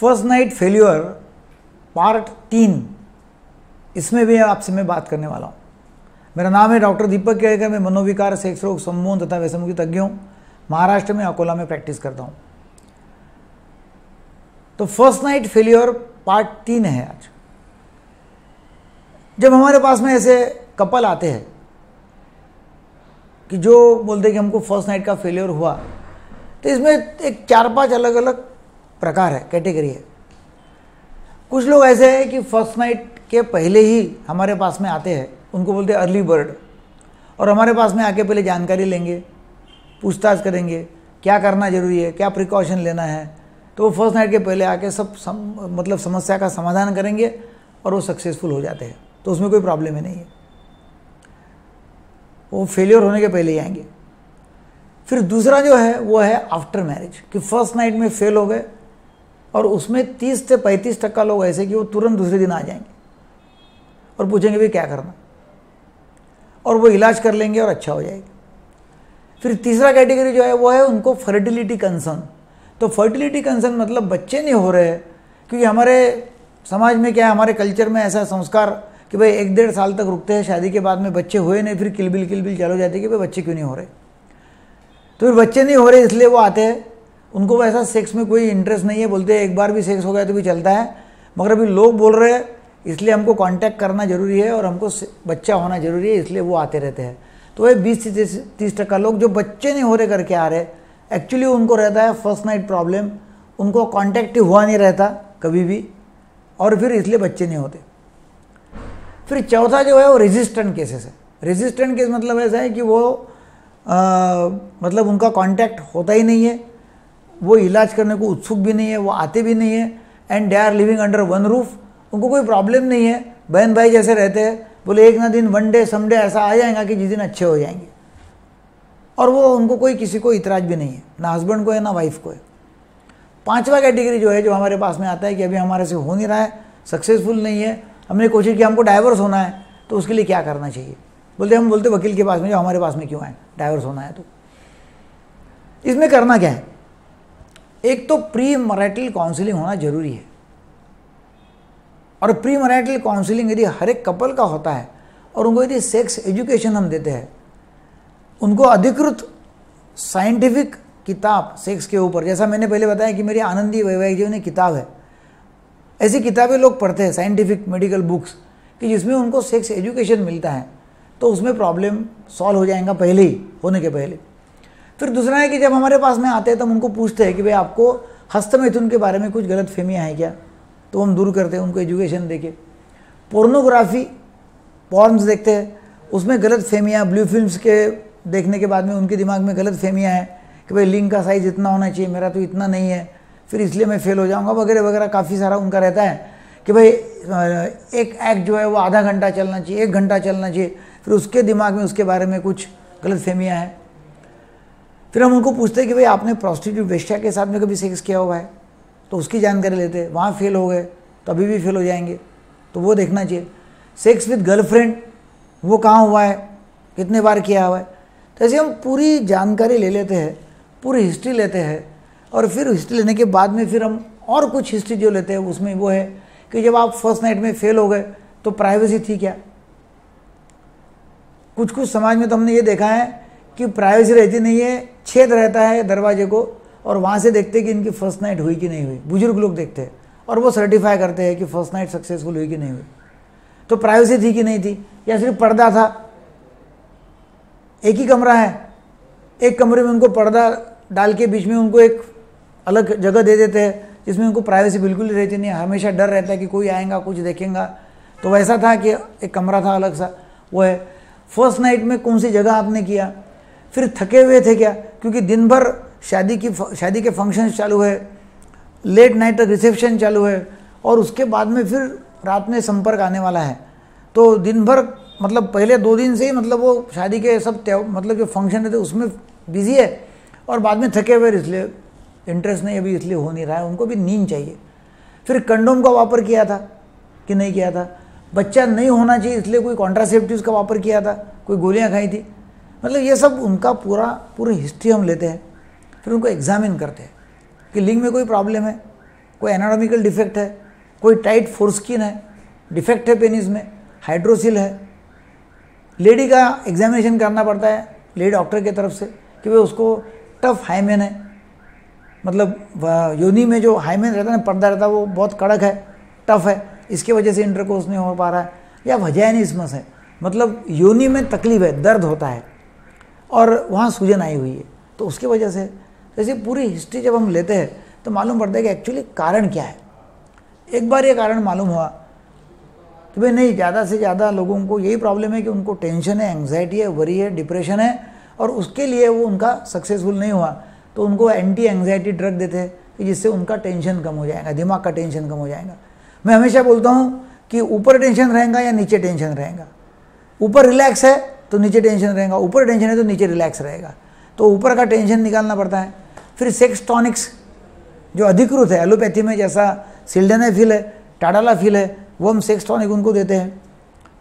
First night failure, part तीन, इसमें भी आपसे मैं बात करने वाला हूँ। मेरा नाम है डॉक्टर दीपक केड़कर मैं मनोविकार सेक्स रोग सम्मोहन तथा व्यसमुखी तज्ञ हूँ। महाराष्ट्र में अकोला में प्रैक्टिस करता हूँ। तो फ़र्स्ट नाइट फेल्योर पार्ट तीन है आज। जब हमारे पास में ऐसे कपल आते हैं कि जो बोलते हैं कि हमको फ़र्स्ट नाइट का फेलियर हुआ तो इसमें एक चार पाँच अलग अलग प्रकार है कैटेगरी है। कुछ लोग ऐसे हैं कि फ़र्स्ट नाइट के पहले ही हमारे पास में आते हैं उनको बोलते हैं अर्ली बर्ड और हमारे पास में आके पहले जानकारी लेंगे पूछताछ करेंगे क्या करना ज़रूरी है क्या प्रिकॉशन लेना है। तो वो फ़र्स्ट नाइट के पहले आके सब सम, मतलब समस्या का समाधान करेंगे और वो सक्सेसफुल हो जाते हैं। तो उसमें कोई प्रॉब्लम ही नहीं है। वो फेलियर होने के पहले ही आएँगे। फिर दूसरा जो है वो है आफ्टर मैरिज कि फ़र्स्ट नाइट में फेल हो गए और उसमें 30 से 35 टक्का लोग ऐसे कि वो तुरंत दूसरे दिन आ जाएँगे और पूछेंगे भाई क्या करना। और वो इलाज कर लेंगे और अच्छा हो जाएगा। फिर तीसरा कैटेगरी जो है, वो है उनको फर्टिलिटी कंसर्न तो फर्टिलिटी कंसर्न मतलब बच्चे नहीं हो रहे, क्योंकि हमारे समाज में क्या है, हमारे कल्चर में ऐसा संस्कार कि भाई एक डेढ़ साल तक रुकते हैं, शादी के बाद में बच्चे हुए नहीं, फिर किलबिल किलबिल चालू जाती है कि भाई बच्चे क्यों नहीं हो रहे? तो फिर बच्चे नहीं हो रहे इसलिए वो आते हैं उनको वैसा सेक्स में कोई इंटरेस्ट नहीं है बोलते हैं एक बार भी सेक्स हो गया तो भी चलता है। मगर अभी लोग बोल रहे हैं इसलिए हमको कांटेक्ट करना ज़रूरी है और हमको बच्चा होना ज़रूरी है इसलिए वो आते रहते हैं। तो ये बीस से तीस टक्का लोग जो बच्चे नहीं हो रहे करके आ रहे एक्चुअली उनको रहता है फ़र्स्ट नाइट प्रॉब्लम उनको कॉन्टैक्ट हुआ नहीं रहता कभी भी और फिर इसलिए बच्चे नहीं होते। फिर चौथा जो है वो रेजिस्टेंट केसेस है। रेजिस्टेंट केस मतलब ऐसा है कि वो आ, मतलब उनका कांटेक्ट होता ही नहीं है। वो इलाज करने को उत्सुक भी नहीं है, वो आते भी नहीं है and they are living under one roof उनको कोई प्रॉब्लम नहीं है। बहन भाई जैसे रहते हैं, बोले एक ना दिन वन डे समडे ऐसा आ जाएगा कि जिस दिन अच्छे हो जाएँगे। और वो, उनको कोई, किसी को इतराज भी नहीं है, ना हस्बैंड को है, ना वाइफ को है। पांचवा कैटेगरी जो है, जो हमारे पास में आता है कि अभी हमारे से हो नहीं रहा है सक्सेसफुल नहीं है, हमने कोशिश की, हमको डाइवर्स होना है तो उसके लिए क्या करना चाहिए? बोलते, हम बोलते वकील के पास में, जो हमारे पास में क्यों आए? डाइवर्स होना है तो। इसमें करना क्या है? एक तो प्री मराइटल काउंसिलिंग होना ज़रूरी है। और प्री मराइटल काउंसिलिंग यदि हर एक कपल का होता है और उनको यदि सेक्स एजुकेशन हम देते हैं, उनको अधिकृत साइंटिफिक किताब सेक्स के ऊपर, जैसा मैंने पहले बताया कि मेरी आनंदी वैवाहिक जीवन एक किताब है। ऐसी किताबें लोग पढ़ते हैं साइंटिफिक मेडिकल बुक्स कि जिसमें उनको सेक्स एजुकेशन मिलता है तो उसमें प्रॉब्लम सॉल्व हो जाएगा पहले ही, होने के पहले। फिर दूसरा है कि जब हमारे पास में आते हैं तो हम उनको पूछते हैं कि भाई, आपको हस्तमैथुन के बारे में कुछ गलत फहमियाँ हैं क्या? तो हम दूर करते हैं, उनको एजुकेशन दे के पोर्नोग्राफी पॉर्म्स देखते हैं। उसमें गलत फहमियाँ ब्लू फिल्म्स के देखने के बाद में उनके दिमाग में गलत फहमियाँ हैं कि भाई लिंग का साइज़ इतना होना चाहिए, मेरा तो इतना नहीं है। फिर इसलिए मैं फेल हो जाऊँगा, वगैरह वगैरह, काफ़ी सारा उनका रहता है कि भाई एक एक्ट जो है, वो आधा घंटा चलना चाहिए, एक घंटा चलना चाहिए। फिर उसके दिमाग में, उसके बारे में कुछ गलत फहमियाँ हैं। फिर हम उनको पूछते हैं कि भाई, आपने प्रोस्टिट्यूट वेश्या के साथ में कभी सेक्स किया हुआ है? तो उसकी जानकारी लेते हैं। वहाँ फेल हो गए तो अभी भी फेल हो जाएँगे। तो वो देखना चाहिए। सेक्स विद गर्लफ्रेंड वो कहाँ हुआ है? कितने बार किया हुआ है? तो ऐसे हम पूरी जानकारी ले लेते हैं, पूरी हिस्ट्री लेते हैं और फिर हिस्ट्री लेने के बाद में फिर हम और कुछ हिस्ट्री जो लेते हैं, उसमें वो है कि जब आप फ़र्स्ट नाइट में फेल हो गए तो प्राइवेसी थी क्या? कुछ कुछ समाज में तो हमने ये देखा है कि प्राइवेसी रहती नहीं है छेद रहता है दरवाजे को और वहाँ से देखते हैं कि इनकी फ़र्स्ट नाइट हुई कि नहीं हुई। बुज़ुर्ग लोग देखते हैं और वो सर्टिफाई करते हैं कि फ़र्स्ट नाइट सक्सेसफुल हुई कि नहीं हुई। तो प्राइवेसी थी कि नहीं थी? या सिर्फ़ पर्दा था? एक ही कमरा है? एक कमरे में उनको पर्दा डाल के बीच में उनको एक अलग जगह दे देते हैं, जिसमें उनको प्राइवेसी बिल्कुल ही रहती नहीं हमेशा डर रहता है कि कोई आएगा, कुछ देखेगा। तो वैसा था कि एक कमरा था, अलग सा, वो है। फ़र्स्ट नाइट में कौन सी जगह आपने किया? फिर थके हुए थे क्या? क्योंकि दिन भर शादी की शादी के फ़ंक्शन चालू है लेट नाइट तक रिसेप्शन चालू है और उसके बाद में फिर रात में संपर्क आने वाला है। तो दिन भर मतलब पहले दो दिन से ही मतलब वो शादी के सब मतलब जो फ़ंक्शन रहते उसमें बिज़ी है, और बाद में थके हुए, इसलिए इंटरेस्ट नहीं, अभी इसलिए हो नहीं रहा है, उनको भी नींद चाहिए। फिर कंडोम का वापर किया था, कि नहीं किया था? बच्चा नहीं होना चाहिए, इसलिए कोई कॉन्ट्रासेप्टिव का वापर किया था, कोई गोलियाँ खाई थी मतलब ये सब उनका पूरा, पूरी हिस्ट्री हम लेते हैं, फिर उनको एग्जामिन करते हैं कि लिंग में कोई प्रॉब्लम है, कोई एनाटॉमिकल डिफेक्ट है, कोई टाइट फोरस्किन है डिफेक्ट है पेनिस में हाइड्रोसिल है। लेडी का एग्जामिनेशन करना पड़ता है लेडी डॉक्टर की तरफ़ से, कि भाई उसको टफ हाईमेन है। मतलब योनि में जो हाइमेन रहता है ना, पर्दा रहता है, वो बहुत कड़क है टफ है, इसके वजह से इंटरकोर्स नहीं हो पा रहा है, या वजैनिस्मस है। मतलब योनि में तकलीफ़ है, दर्द होता है। और वहाँ सूजन आई हुई है। तो उसकी वजह से, जैसे पूरी हिस्ट्री जब हम लेते हैं तो मालूम पड़ता है कि एक्चुअली कारण क्या है। एक बार ये कारण मालूम हुआ, कि भाई नहीं, ज़्यादा से ज़्यादा लोगों को यही प्रॉब्लम है कि उनको टेंशन है एंग्जाइटी है वरी है डिप्रेशन है, और उसके लिए वो उनका सक्सेसफुल नहीं हुआ। तो उनको एंटी एंग्जाइटी ड्रग देते हैं, कि जिससे उनका टेंशन कम हो जाएगा, दिमाग का टेंशन कम हो जाएगा। मैं हमेशा बोलता हूँ कि ऊपर टेंशन रहेगा या नीचे टेंशन रहेगा। ऊपर रिलैक्स है तो नीचे टेंशन रहेगा, ऊपर टेंशन है तो नीचे रिलैक्स रहेगा। तो ऊपर का टेंशन निकालना पड़ता है। फिर सेक्स टॉनिक्स जो अधिकृत है एलोपैथी में जैसा सिल्डेनाफिल है टाडाला फिल है, वो हम सेक्स टॉनिक उनको देते हैं।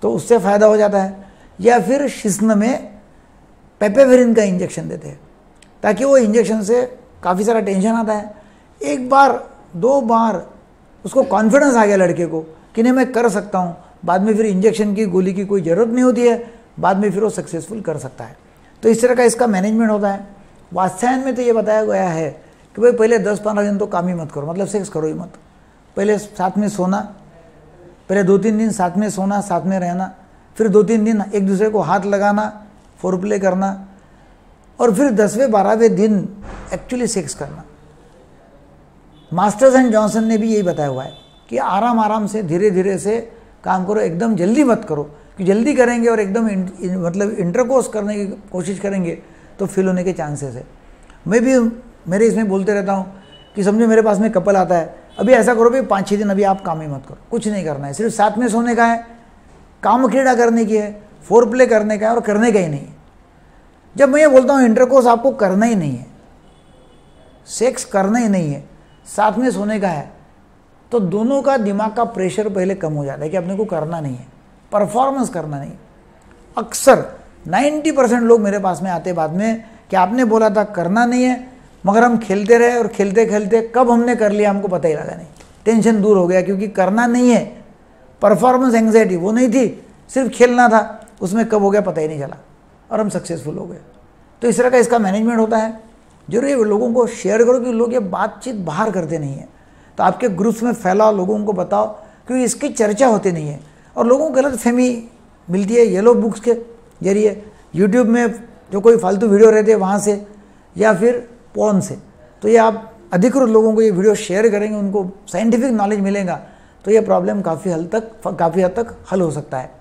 तो उससे फ़ायदा हो जाता है। या फिर शिस्न में पेपेवेरिन का इंजेक्शन देते हैं। ताकि वो इंजेक्शन से काफ़ी सारा टेंशन आता है। एक बार, दो बार उसको कॉन्फिडेंस आ गया लड़के को कि नहीं, मैं कर सकता हूँ। बाद में फिर इंजेक्शन की, गोली की कोई ज़रूरत नहीं होती है। बाद में फिर वो सक्सेसफुल कर सकता है। तो इस तरह का इसका मैनेजमेंट होता है। वात्सायन में तो ये बताया गया है कि भाई पहले दस पंद्रह दिन तो काम ही मत करो मतलब सेक्स करो ही मत। पहले साथ में सोना, पहले दो तीन दिन साथ में सोना, साथ में रहना, फिर दो तीन दिन एक दूसरे को हाथ लगाना फोर प्ले करना, और फिर दसवें, बारहवें दिन एक्चुअली सेक्स करना। मास्टर्स एंड जॉनसन ने भी यही बताया हुआ है कि आराम आराम से धीरे धीरे से काम करो, एकदम जल्दी मत करो। कि जल्दी करेंगे और एकदम मतलब इंटरकोर्स करने की कोशिश करेंगे तो फेल होने के चांसेस है। मैं भी, मेरे इसमें बोलते रहता हूँ कि समझो मेरे पास में कपल आता है, अभी ऐसा करो भाई पाँच छः दिन अभी आप काम ही मत करो, कुछ नहीं करना है, सिर्फ़ साथ में सोने का है, काम क्रीड़ा करने की है फोर प्ले करने का है और करने का ही नहीं है। जब मैं ये बोलता हूँ इंटरकोर्स आपको करना ही नहीं है सेक्स करना ही नहीं है, साथ में सोने का है तो दोनों का दिमाग का प्रेशर पहले कम हो जाता है कि अपने को करना नहीं है परफॉर्मेंस करना नहीं अक्सर 90 परसेंट लोग मेरे पास में आते बाद में कि आपने बोला था करना नहीं है, मगर हम खेलते रहे और खेलते खेलते कब हमने कर लिया हमको पता ही लगा नहीं। टेंशन दूर हो गया क्योंकि करना नहीं है परफॉर्मेंस एंग्जाइटी वो नहीं थी, सिर्फ़ खेलना था, उसमें कब हो गया पता ही नहीं चला और हम सक्सेसफुल हो गए। तो इस तरह का इसका मैनेजमेंट होता है। ज़रूरी लोगों को शेयर करो कि लोग ये बातचीत बाहर करते नहीं हैं। तो आपके ग्रुप्स में फैलाओ लोगों को बताओ, क्योंकि इसकी चर्चा होती नहीं है। और लोगों को गलत फहमी मिलती है येलो बुक्स के ज़रिए। यूट्यूब में जो कोई फालतू वीडियो रहते हैं वहाँ से, या फिर पॉन से। तो ये आप अधिकृत लोगों को ये वीडियो शेयर करेंगे, उनको साइंटिफिक नॉलेज मिलेगा तो ये प्रॉब्लम काफ़ी हद तक, काफ़ी हद तक हल हो सकता है।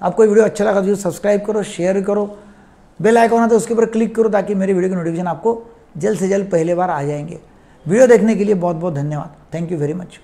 आपको वीडियो अच्छा लगा तो सब्सक्राइब करो शेयर करो। बेल आइकॉन है तो उसके ऊपर क्लिक करो ताकि मेरी वीडियो की नोटिफिकेशन आपको जल्द से जल्द पहले बार आ जाएँगे। वीडियो देखने के लिए बहुत बहुत धन्यवाद। Thank you very much